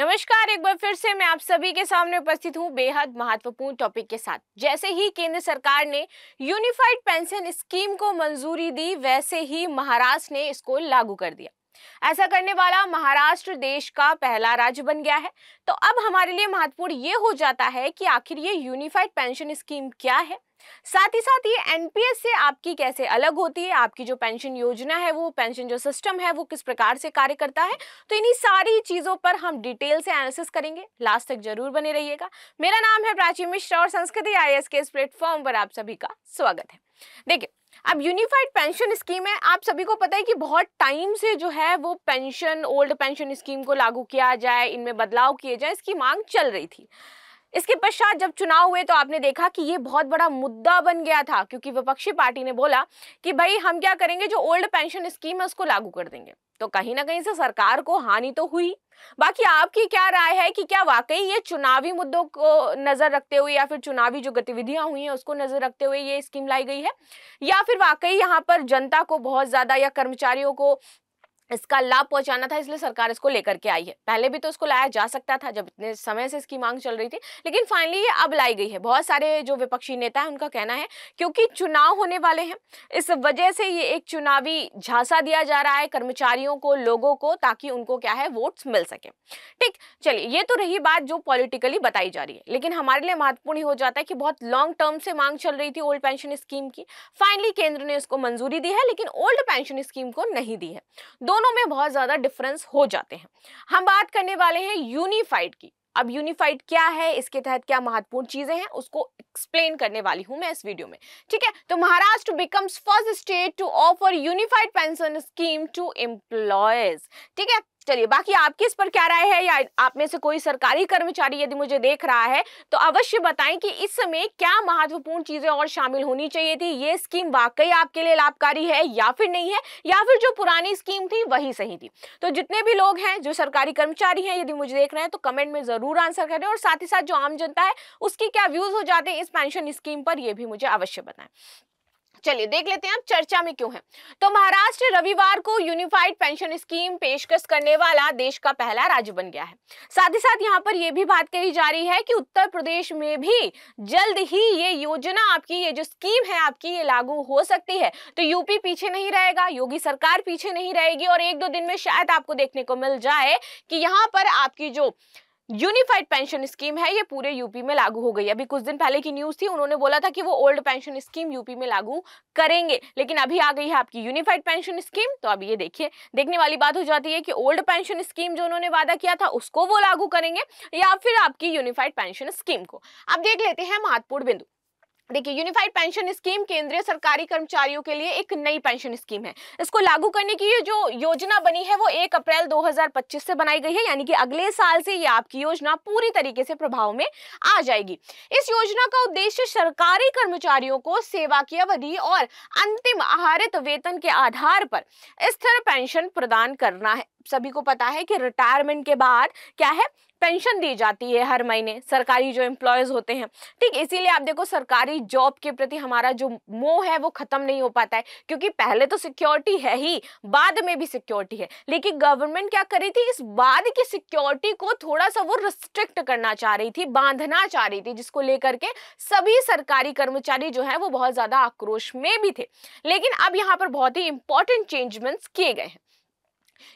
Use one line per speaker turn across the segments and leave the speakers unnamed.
नमस्कार, एक बार फिर से मैं आप सभी के सामने उपस्थित हूँ बेहद महत्वपूर्ण टॉपिक के साथ। जैसे ही केंद्र सरकार ने यूनिफाइड पेंशन स्कीम को मंजूरी दी, वैसे ही महाराष्ट्र ने इसको लागू कर दिया। ऐसा करने वाला महाराष्ट्र देश का पहला राज्य बन गया है। तो अब हमारे लिए महत्वपूर्ण ये हो जाता है कि आखिर ये यूनिफाइड पेंशन स्कीम क्या है? साथ ही साथ ये एनपीएस से आपकी कैसे अलग होती है? आपकी जो पेंशन योजना है, वो पेंशन जो सिस्टम है, वो किस प्रकार से कार्य करता है? तो इन्हीं सारी चीज़ों पर हम डिटेल से एनालिसिस करेंगे। लास्ट तक ज़रूर बने रहिएगा। मेरा नाम है प्राची मिश्रा और संस्कृति आई के इस प्लेटफॉर्म पर आप सभी का स्वागत है। देखिए अब यूनिफाइड पेंशन स्कीम है, आप सभी को पता है कि बहुत टाइम से जो है वो पेंशन ओल्ड पेंशन स्कीम को लागू किया जाए, इनमें बदलाव किए जाए, इसकी मांग चल रही थी। इसके पश्चात जब चुनाव हुए तो आपने देखा कि ये बहुत बड़ा मुद्दा बन गया था, क्योंकि विपक्षी पार्टी ने बोला कि भाई हम क्या करेंगे, जो ओल्ड पेंशन स्कीम है उसको लागू कर देंगे। तो कहीं ना कहीं से सरकार को हानि तो हुई। बाकी आपकी क्या राय है कि क्या वाकई ये चुनावी मुद्दों को नज़र रखते हुए या फिर चुनावी जो गतिविधियाँ हुई हैं उसको नज़र रखते हुए ये स्कीम लाई गई है? या फिर वाकई यहाँ पर जनता को बहुत ज़्यादा या कर्मचारियों को इसका लाभ पहुंचाना था, इसलिए सरकार इसको लेकर के आई है। पहले भी तो इसको लाया जा सकता था, जब इतने समय से इसकी मांग चल रही थी, लेकिन फाइनली ये अब लाई गई है। बहुत सारे जो विपक्षी नेता हैं, उनका कहना है, क्योंकि चुनाव होने वाले हैं, इस वजह से ये एक चुनावी झांसा दिया जा रहा है कर्मचारियों को, लोगों को, ताकि उनको क्या है वोट्स मिल सके। ठीक, चलिए, ये तो रही बात जो पॉलिटिकली बताई जा रही है, लेकिन हमारे लिए महत्वपूर्ण हो जाता है कि बहुत लॉन्ग टर्म से मांग चल रही थी ओल्ड पेंशन स्कीम की। फाइनली केंद्र ने इसको मंजूरी दी है, लेकिन ओल्ड पेंशन स्कीम को नहीं दी है। दोनों दोनों में बहुत ज़्यादा डिफरेंस हो जाते हैं। हम बात करने वाले हैं यूनिफाइड की। अब यूनिफाइड क्या है? इसके तहत क्या महत्वपूर्ण चीज़ें हैं? उसको एक्सप्लेन करने वाली हूँ मैं इस वीडियो में। ठीक है? तो Maharashtra becomes first state to offer unified pension scheme to employees ठीक है? चलिए, बाकी आपकी इस पर क्या राय है या आप में से कोई सरकारी कर्मचारी यदि मुझे देख रहा है तो अवश्य बताएँ कि इस समय क्या महत्वपूर्ण चीज़ें और शामिल होनी चाहिए थी? ये स्कीम वाकई आपके लिए लाभकारी है या फिर नहीं है? या फिर जो पुरानी स्कीम थी, वही सही थी? तो जितने भी लोग हैं, जो सरकारी कर्मचारी हैं, यदि मुझे देख रहे हैं तो कमेंट में ज़रूर आंसर करें और साथ ही साथ जो आम जनता है, उसकी क्या व्यूज़ हो जाते हैं इस पेंशन स्कीम पर यह भी मुझे अवश्य बताएँ। चलिए देख लेते हैं अब चर्चा में क्यों है। तो महाराष्ट्र रविवार को यूनिफाइड पेंशन स्कीम पेशकश करने वाला देश का पहला राज्य बन गया है। साथ ही साथ यहाँ पर यह भी बात कही जा रही है कि उत्तर प्रदेश में भी जल्द ही ये योजना आपकी, ये जो स्कीम है आपकी, ये लागू हो सकती है। तो यूपी पीछे नहीं रहेगा, योगी सरकार पीछे नहीं रहेगी और एक दो दिन में शायद आपको देखने को मिल जाए कि यहाँ पर आपकी जो यूनिफाइड पेंशन स्कीम है, ये पूरे यूपी में लागू हो गई अभी कुछ दिन पहले की न्यूज़ थी, उन्होंने बोला था कि वो ओल्ड पेंशन स्कीम यूपी में लागू करेंगे, लेकिन अभी आ गई है आपकी यूनिफाइड पेंशन स्कीम तो अब ये देखिए, देखने वाली बात हो जाती है कि ओल्ड पेंशन स्कीम जो उन्होंने वादा किया था, उसको वो लागू करेंगे या फिर आपकी यूनिफाइड पेंशन स्कीम को। अब देख लेते हैं महत्वपूर्ण बिंदु। देखिए यूनिफाइड पेंशन स्कीम केंद्रीय सरकारी कर्मचारियों के लिए एक नई पेंशन स्कीम है। इसको लागू करने की जो योजना बनी है, वो 1 अप्रैल 2025 से बनाई गई है, यानी कि अगले साल से ये आपकी योजना पूरी तरीके से प्रभाव में आ जाएगी। इस योजना का उद्देश्य सरकारी कर्मचारियों को सेवा की अवधि और अंतिम आहारित वेतन के आधार पर स्थिर पेंशन प्रदान करना है। सभी को पता है कि रिटायरमेंट के बाद क्या है? पेंशन दी जाती है हर महीने, सरकारी जो एम्प्लॉयज़ होते हैं। ठीक, इसीलिए आप देखो सरकारी जॉब के प्रति हमारा जो मोह है वो खत्म नहीं हो पाता है, क्योंकि पहले तो सिक्योरिटी है ही, बाद में भी सिक्योरिटी है। लेकिन गवर्नमेंट क्या कर रही थी, इस बाद की सिक्योरिटी को थोड़ा सा वो रिस्ट्रिक्ट करना चाह रही थी, बांधना चाह रही थी, जिसको लेकर के सभी सरकारी कर्मचारी जो है वो बहुत ज़्यादा आक्रोश में भी थे। लेकिन अब यहाँ पर बहुत ही इंपॉर्टेंट चेंजमेंट्स किए गए हैं।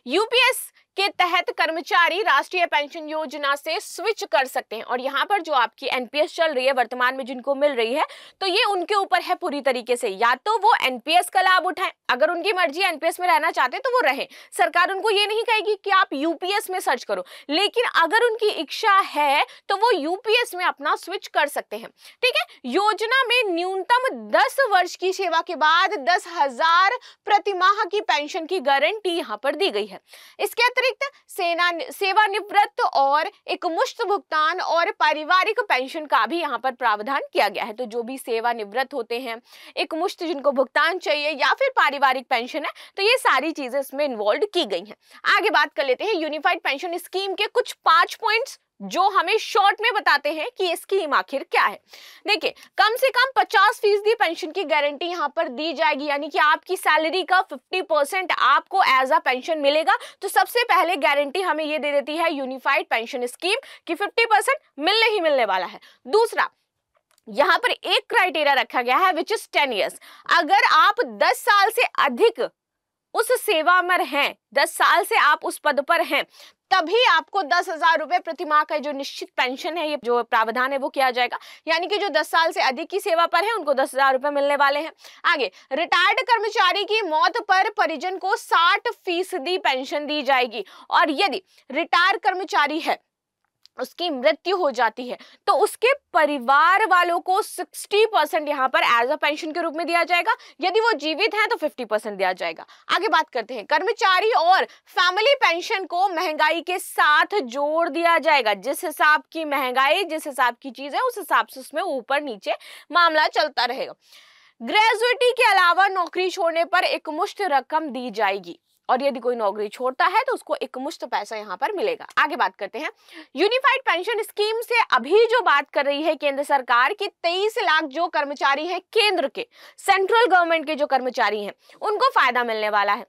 यूपीएस के तहत कर्मचारी राष्ट्रीय पेंशन योजना से स्विच कर सकते हैं। और यहाँ पर जो आपकी एनपीएस चल रही है, वर्तमान में जिनको मिल रही है तो ये उनके ऊपर है पूरी तरीके से। या तो वो एनपीएस का लाभ उठाएँ। अगर उनकी मर्ज़ी एनपीएस में रहना चाहते तो वो रहे। सरकार उनको ये नहीं कहेगी कि आप यूपीएस में सर्च करो। लेकिन अगर उनकी इच्छा है तो वो यूपीएस में अपना स्विच कर सकते हैं। ठीक है? योजना में न्यूनतम दस वर्ष की सेवा के बाद दस हज़ार प्रतिमाह की पेंशन की गारंटी यहाँ पर दी गई है। इसके अतिरिक्त सेना सेवानिवृत्त और एक मुश्त भुगतान और पारिवारिक पेंशन का भी यहाँ पर प्रावधान किया गया है। तो जो भी सेवानिवृत्त होते हैं, एक मुश्त जिनको भुगतान चाहिए या फिर पारिवारिक पेंशन है तो ये सारी चीज़ें इसमें इन्वॉल्व की गई हैं। आगे बात कर लेते हैं यूनिफाइड पेंशन स्कीम के कुछ पाँच पॉइंट्स जो हमें शॉर्ट में बताते हैं कि ये स्कीम आखिर क्या है। देखिए, कम से कम 50 फ़ीसदी पेंशन की गारंटी यहाँ पर दी जाएगी, यानी कि आपकी सैलरी का 50 परसेंट आपको एज अ पेंशन मिलेगा तो सबसे पहले गारंटी हमें ये दे देती है यूनिफाइड पेंशन स्कीम कि 50 परसेंट मिलने ही मिलने वाला है। दूसरा, यहाँ पर एक क्राइटेरिया रखा गया है विच इज़ टेन ईयर्स अगर आप 10 साल से अधिक उस सेवा में हैं, दस साल से आप उस पद पर हैं तभी आपको दस हज़ार रुपए प्रति माह का जो निश्चित पेंशन है, ये जो प्रावधान है, वो किया जाएगा। यानी कि जो दस साल से अधिक की सेवा पर है, उनको दस हज़ार रुपए मिलने वाले हैं। आगे, रिटायर्ड कर्मचारी की मौत पर परिजन को साठ फ़ीसदी पेंशन दी जाएगी। और यदि रिटायर्ड कर्मचारी है उसकी मृत्यु हो जाती है। तो उसके परिवार वालों को 60 परसेंट यहाँ पर एज अ पेंशन के रूप में दिया जाएगा। यदि वो जीवित हैं तो 50 परसेंट दिया जाएगा। आगे बात करते हैं। कर्मचारी और फैमिली पेंशन को महँगाई के साथ जोड़ दिया जाएगा। जिस हिसाब की महँगाई, जिस हिसाब की चीज़ है उस हिसाब से उसमें ऊपर नीचे मामला चलता रहेगा। ग्रेजुएटी के अलावा नौकरी छोड़ने पर एक मुश्त रकम दी जाएगी। और यदि कोई नौकरी छोड़ता है तो उसको एक मुश्त पैसा यहाँ पर मिलेगा। आगे बात करते हैं। यूनिफाइड पेंशन स्कीम से अभी जो बात कर रही है केंद्र सरकार की, तेईस लाख जो कर्मचारी हैं केंद्र के सेंट्रल गवर्नमेंट के जो कर्मचारी हैं, उनको फ़ायदा मिलने वाला है।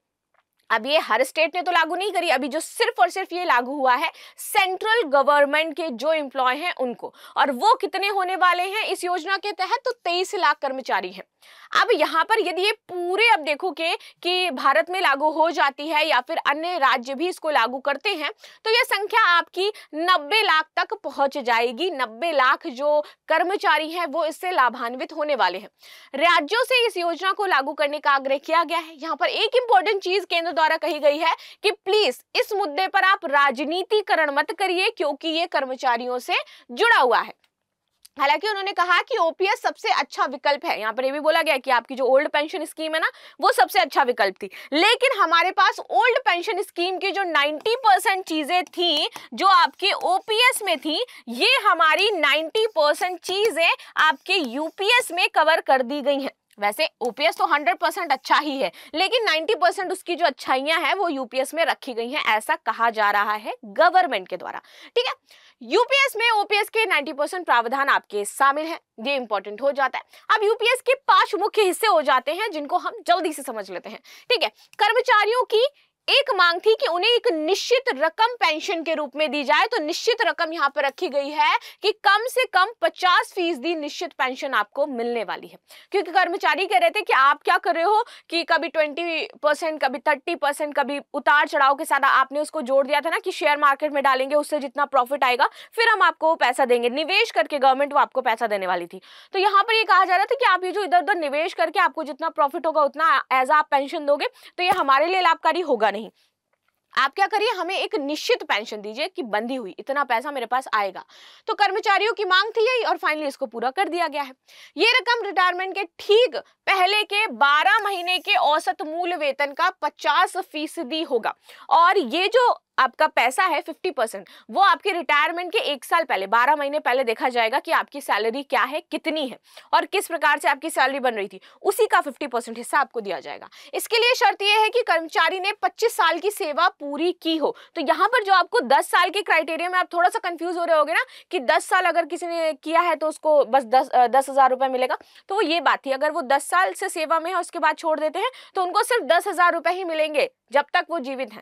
अब ये हर स्टेट ने तो लागू नहीं करी, अभी जो सिर्फ़ और सिर्फ़ ये लागू हुआ है, सेंट्रल गवर्नमेंट के जो एम्प्लॉय हैं उनको। और वो कितने होने वाले हैं इस योजना के तहत तो तेईस लाख कर्मचारी हैं। अब यहाँ पर यदि ये पूरे, अब देखोगे कि भारत में लागू हो जाती है या फिर अन्य राज्य भी इसको लागू करते हैं तो ये संख्या आपकी 90 लाख तक पहुँच जाएगी। 90 लाख जो कर्मचारी हैं, वो इससे लाभान्वित होने वाले हैं। राज्यों से इस योजना को लागू करने का आग्रह किया गया है। यहाँ पर एक इंपॉर्टेंट चीज़ केंद्र द्वारा कही गई है कि प्लीज़ इस मुद्दे पर आप राजनीतिकरण मत करिए, क्योंकि ये कर्मचारियों से जुड़ा हुआ है। हालाँकि उन्होंने कहा कि ओपीएस सबसे अच्छा विकल्प है। यहाँ पर ये भी बोला गया कि आपकी जो ओल्ड पेंशन स्कीम है ना, वो सबसे अच्छा विकल्प थी। लेकिन हमारे पास ओल्ड पेंशन स्कीम की जो 90 परसेंट चीज़ें थी, जो आपके ओपीएस में थी, ये हमारी 90 परसेंट चीज़ें आपके यूपीएस में कवर कर दी गई हैं। वैसे ओपीएस तो 100 परसेंट अच्छा ही है, लेकिन 90 परसेंट उसकी जो अच्छाइयाँ हैं, वो यूपीएस में रखी गई हैं, ऐसा कहा जा रहा है गवर्नमेंट के द्वारा। ठीक है? यूपीएस में ओपीएस के 90 परसेंट प्रावधान आपके शामिल है, ये इंपॉर्टेंट हो जाता है। अब यूपीएस के पाँच मुख्य हिस्से हो जाते हैं, जिनको हम जल्दी से समझ लेते हैं। ठीक है? कर्मचारियों की एक मांग थी कि उन्हें एक निश्चित रकम पेंशन के रूप में दी जाए। तो निश्चित रकम यहाँ पर रखी गई है कि कम से कम 50 फ़ीसदी निश्चित पेंशन आपको मिलने वाली है। क्योंकि कर्मचारी कह रहे थे कि आप क्या कर रहे हो कि कभी 20 परसेंट कभी 30 परसेंट कभी उतार चढ़ाव के साथ आपने उसको जोड़ दिया था ना कि शेयर मार्केट में डालेंगे, उससे जितना प्रॉफिट आएगा, फिर हम आपको पैसा देंगे। निवेश करके गवर्नमेंट वो आपको पैसा देने वाली थी। तो यहाँ पर ये कहा जा रहा था कि आप ये जो इधर उधर निवेश करके आपको जितना प्रॉफिट होगा, उतना एज आप पेंशन दोगे तो ये हमारे लिए लाभकारी होगा नहीं। आप क्या करिए, हमें एक निश्चित पेंशन दीजिए कि बंदी हुई, इतना पैसा मेरे पास आएगा। तो कर्मचारियों की मांग थी यही और फाइनली इसको पूरा कर दिया गया है। ये रकम रिटायरमेंट के ठीक पहले के 12 महीने के औसत मूल वेतन का 50 फ़ीसदी होगा। और ये जो आपका पैसा है फिफ्टी परसेंट, वो आपके रिटायरमेंट के एक साल पहले, बारह महीने पहले देखा जाएगा कि आपकी सैलरी क्या है, कितनी है और किस प्रकार से आपकी सैलरी बन रही थी, उसी का फिफ्टी परसेंट हिस्सा आपको दिया जाएगा। इसके लिए शर्त यह है कि कर्मचारी ने पच्चीस साल की सेवा पूरी की हो। तो यहाँ पर जो आपको दस साल के क्राइटेरिया में आप थोड़ा सा कंफ्यूज हो रहे होगे ना कि दस साल अगर किसी ने किया है तो उसको बस दस दस हज़ार रुपए मिलेगा तो ये बात थी, अगर वो दस साल से सेवा में है, उसके बाद छोड़ देते हैं तो उनको सिर्फ़ दस हज़ार ही मिलेंगे जब तक वो जीवित हैं।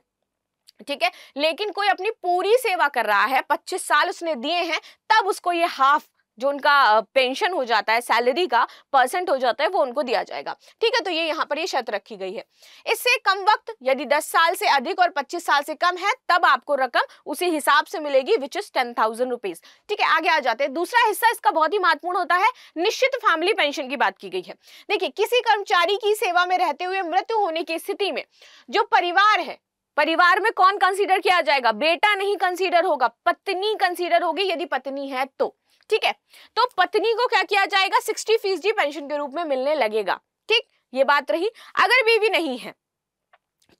ठीक है? लेकिन कोई अपनी पूरी सेवा कर रहा है, पच्चीस साल उसने दिए हैं, तब उसको ये हाफ़ जो उनका पेंशन हो जाता है सैलरी का परसेंट हो जाता है, वो उनको दिया जाएगा। ठीक है? तो ये यहाँ पर ये शर्त रखी गई है। इससे कम वक्त यदि 10 साल से अधिक और 25 साल से कम है, तब आपको रकम उसी हिसाब से मिलेगी which is ten thousand rupees ठीक है? आगे आ जाते हैं। दूसरा हिस्सा इसका बहुत ही महत्वपूर्ण होता है, निश्चित फैमिली पेंशन की बात की गई है। देखिए, किसी कर्मचारी की सेवा में रहते हुए मृत्यु होने की स्थिति में जो परिवार है परिवार में कौन कंसीडर किया जाएगा? बेटा नहीं कंसीडर होगा, पत्नी कंसीडर होगी यदि पत्नी है तो। ठीक है? तो पत्नी को क्या किया जाएगा? सिक्सटी फ़ीसदी पेंशन के रूप में मिलने लगेगा। ठीक? ये बात रही। अगर बीवी नहीं है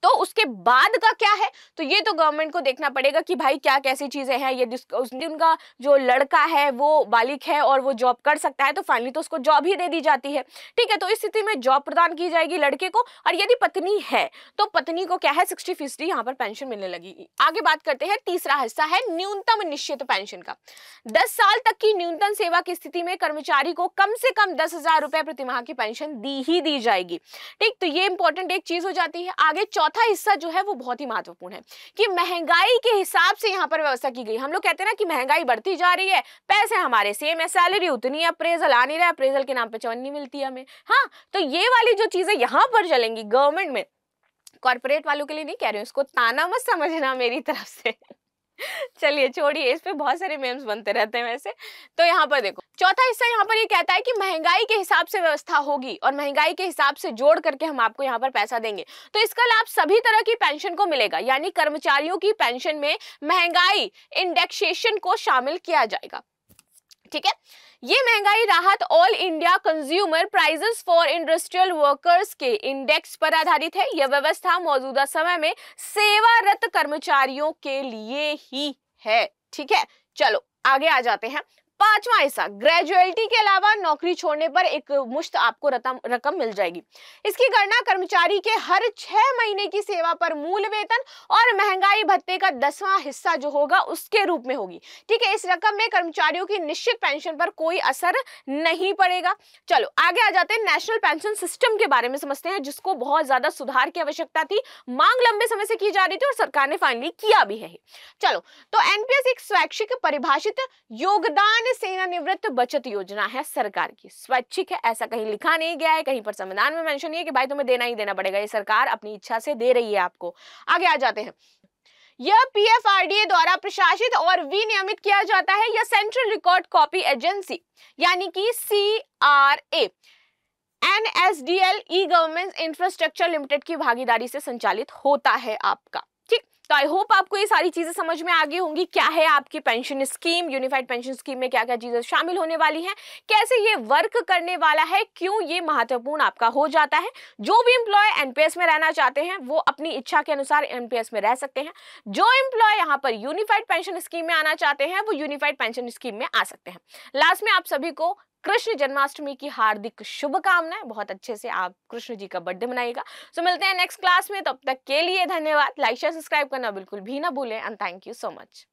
तो उसके बाद का क्या है? तो ये तो गवर्नमेंट को देखना पड़ेगा कि भाई क्या कैसी चीज़ें हैं यदि उनका जो लड़का है, वो बालिक है और वो जॉब कर सकता है तो फाइनली तो उसको जॉब ही दे दी जाती है। ठीक है तो इस स्थिति में जॉब प्रदान की जाएगी लड़के को और यदि पत्नी है तो पत्नी को क्या है? सिक्सटी फ़ीसदी यहाँ पर पेंशन मिलने लगेगी आगे बात करते हैं, तीसरा हिस्सा है न्यूनतम निश्चित पेंशन का। दस साल तक की न्यूनतम सेवा की स्थिति में कर्मचारी को कम से कम दस हज़ार रुपए प्रतिमाह की पेंशन दी ही दी जाएगी। ठीक तो ये इंपॉर्टेंट एक चीज़ हो जाती है। आगे चौथा चौथा हिस्सा जो है वो बहुत ही महत्वपूर्ण है कि महँगाई के हिसाब से यहाँ पर व्यवस्था की गई। हम लोग कहते हैं ना कि महँगाई बढ़ती जा रही है, पैसे हमारे सेम है सैलरी उतनी अप्रेजल आ नहीं रहा अप्रेजल के नाम पर चवन्नी मिलती है हमें। हाँ तो ये वाली जो चीज़ें यहाँ पर चलेंगी गवर्नमेंट में कॉर्पोरेट वालों के लिए नहीं कह रही हूँ, इसको ताना मत समझना मेरी तरफ़ से। चलिए छोड़िए, इस पे बहुत सारे मेम्स बनते रहते हैं वैसे। तो यहाँ पर देखो, चौथा हिस्सा यहाँ पर ये यह कहता है कि महँगाई के हिसाब से व्यवस्था होगी और महँगाई के हिसाब से जोड़ करके हम आपको यहाँ पर पैसा देंगे। तो इसका लाभ सभी तरह की पेंशन को मिलेगा, यानी कर्मचारियों की पेंशन में महँगाई इंडेक्सेशन को शामिल किया जाएगा। ठीक है? ये महँगाई राहत all India consumer prices for industrial workers के इंडेक्स पर आधारित है। यह व्यवस्था मौजूदा समय में सेवारत कर्मचारियों के लिए ही है। ठीक है, चलो आगे आ जाते हैं। पांचवा हिस्सा, ग्रेजुएलिटी के अलावा नौकरी छोड़ने पर एक मुश्त आपको रकम मिल जाएगी। इसकी गणना कर्मचारी के हर छह महीने की सेवा पर मूल वेतन और महँगाई भत्ते का दसवां हिस्सा जो होगा, उसके रूप में होगी। ठीक है, इस रकम में कर्मचारियों की निश्चित पेंशन पर कोई असर नहीं पड़ेगा। चलो, आगे आ जाते हैं नेशनल पेंशन सिस्टम के बारे में समझते हैं, जिसको बहुत ज़्यादा सुधार की आवश्यकता थी, मांग लंबे समय से की जा रही थी और सरकार ने फाइनली किया भी है। चलो तो एनपीएस एक स्वैच्छिक, परिभाषित, योगदान सेवानिवृत्त बचत योजना है सरकार की। स्वैच्छिक है, ऐसा कहीं लिखा नहीं गया है, कहीं पर संविधान में मेंशन नहीं है कि भाई तुम्हें देना ही देना पड़ेगा, ये सरकार अपनी इच्छा से दे रही है आपको। आगे आ जाते हैं। यह पीएफआरडीए द्वारा प्रशासित और विनियमित किया जाता है यह सेंट्रल रिकॉर्ड कॉपी एजेंसी यानी कि C R A NSDL e government infrastructure limited की भागीदारी से संचालित होता है आपका। तो आई होप आपको ये सारी चीज़ें समझ में आ गई होंगी। क्या है आपकी pension scheme unified pension scheme में क्या क्या चीज़ें शामिल होने वाली हैं? कैसे ये वर्क करने वाला है? क्यों ये महत्वपूर्ण आपका हो जाता है? जो भी एम्प्लॉय एनपीएस में रहना चाहते हैं, वो अपनी इच्छा के अनुसार एनपीएस में रह सकते हैं। जो एम्प्लॉय यहाँ पर यूनिफाइड पेंशन स्कीम में आना चाहते हैं, वो यूनिफाइड पेंशन स्कीम में आ सकते हैं। लास्ट में आप सभी को कृष्ण जन्माष्टमी की हार्दिक शुभकामनाएँ। बहुत अच्छे से आप कृष्ण जी का बर्थडे मनाएगा सो so, मिलते हैं नेक्स्ट क्लास में। तब तक के लिए धन्यवाद। लाइक शेयर सब्सक्राइब करना बिल्कुल भी ना भूलें। And thank you so much